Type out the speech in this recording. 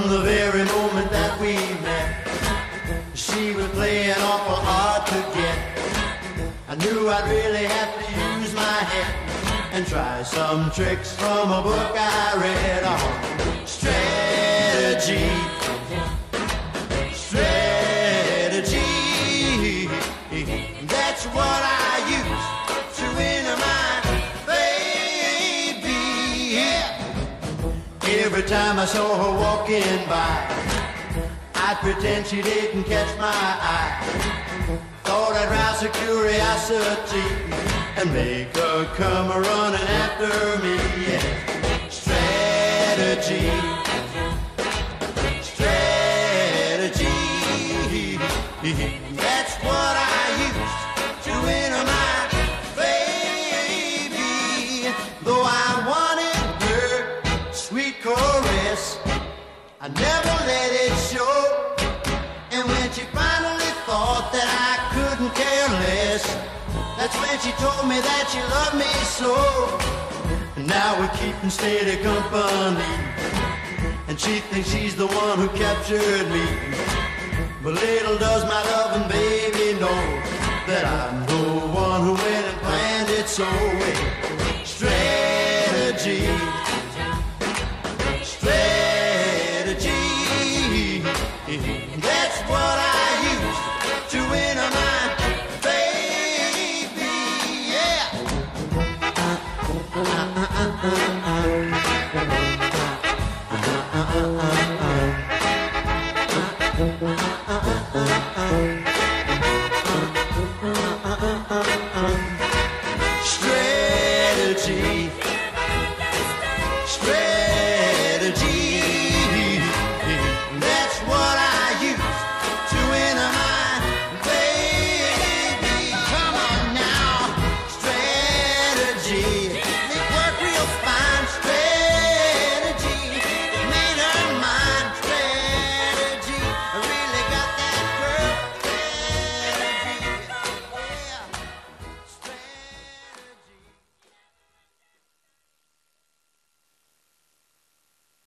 From the very moment that we met, she was playing awful hard to get. I knew I'd really have to use my head and try some tricks from a book I read on strategy. Strategy, that's what I Every time I saw her walking by, I'd pretend she didn't catch my eye. Thought I'd rouse her curiosity and make her come running after me. Yeah. Strategy. Strategy. That's what I used to win my baby. I never let it show. And when she finally thought that I couldn't care less, that's when she told me that she loved me so. And now we're keeping steady company. And she thinks she's the one who captured me. But little does my loving baby know that I'm the one who went and planned it so. Strategy.